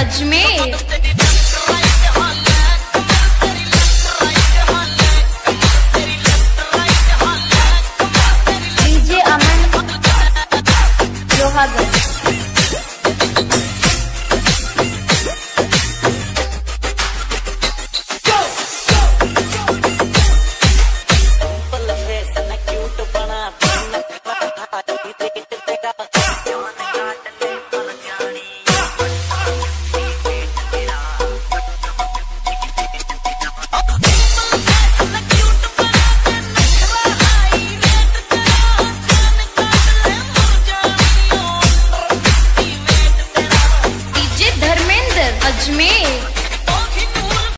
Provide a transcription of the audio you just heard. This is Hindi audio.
अजमेर Father. अजमेर